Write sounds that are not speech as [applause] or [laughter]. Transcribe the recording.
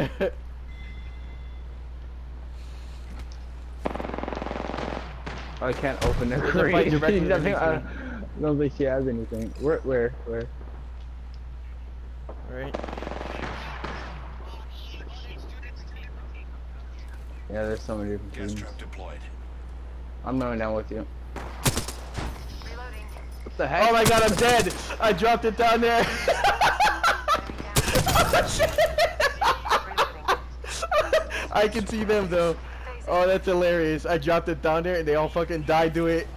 [laughs] I can't open it. crate. a fight I think- I underneath don't think she has anything. Where? Where? Where? Right? Yeah, there's so many different Gas teams. trap deployed. I'm going down with you. Reloading. What the heck? Oh my god, I'm dead! I dropped it down there! [laughs] I can see them though. Oh, that's hilarious. I dropped it down there and they all fucking died to it.